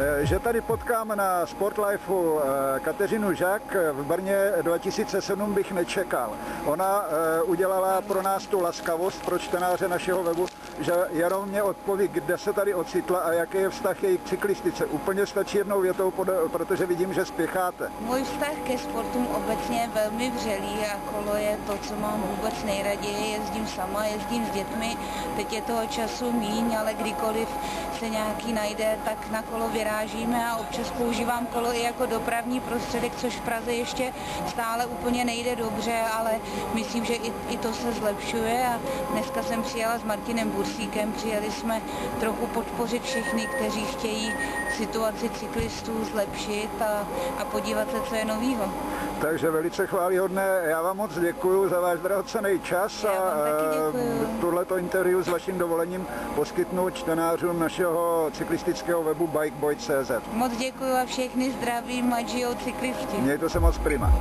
Eh, že tady potkám na Sportlifeu eh, Kateřinu Žák v Brně 2007 bych nečekal. Ona eh, udělala pro nás tu laskavost pro čtenáře našeho webu, že jenom mě odpoví, kde se tady ocitla a jaký je vztah její k cyklistice. Úplně stačí jednou větou, protože vidím, že spěcháte. Můj vztah ke sportům obecně je velmi vřelý a kolo je to, co mám vůbec nejraději. Jezdím sama, jezdím s dětmi, teď je toho času míň, ale kdykoliv se nějaký najde, tak na kolo vyrážíme a občas používám kolo i jako dopravní prostředek, což v Praze ještě stále úplně nejde dobře, ale myslím, že i, i to se zlepšuje a dneska jsem přijela s Martinem Bursíkem, přijeli jsme trochu podpořit všechny, kteří chtějí situaci cyklistů zlepšit a, a podívat se, co je novýho. Takže velice chválihodné. Já vám moc děkuji za váš drahocený čas Já a tohleto interview s vaším dovolením poskytnu čtenářům našeho cyklistického webu bikeboy.cz. Moc děkuji a všechny zdravím, ať žijou cyklisti. Mějte se moc prima.